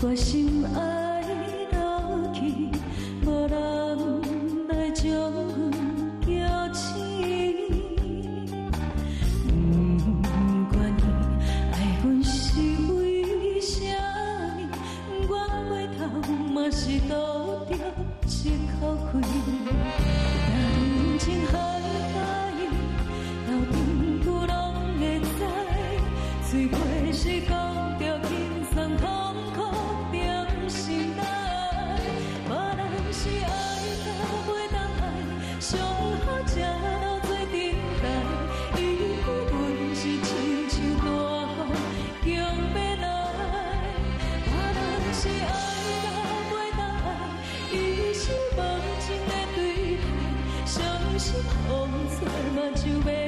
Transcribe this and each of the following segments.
我心爱的去无人来将阮叫醒不管伊爱阮是为啥物管未到嘛是叨是爱到袂答，伊是无情的对，伤心付出嘛就。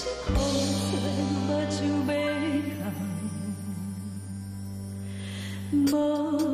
一声苦劝，我就哭。